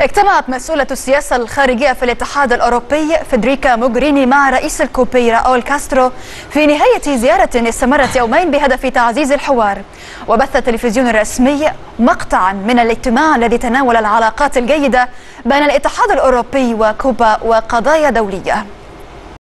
اجتمعت مسؤولة السياسة الخارجية في الاتحاد الأوروبي فيدريكا موغريني مع رئيس الكوبي راؤول كاسترو في نهاية زيارة استمرت يومين بهدف تعزيز الحوار. وبث التلفزيون الرسمي مقطعا من الاجتماع الذي تناول العلاقات الجيدة بين الاتحاد الأوروبي وكوبا وقضايا دولية.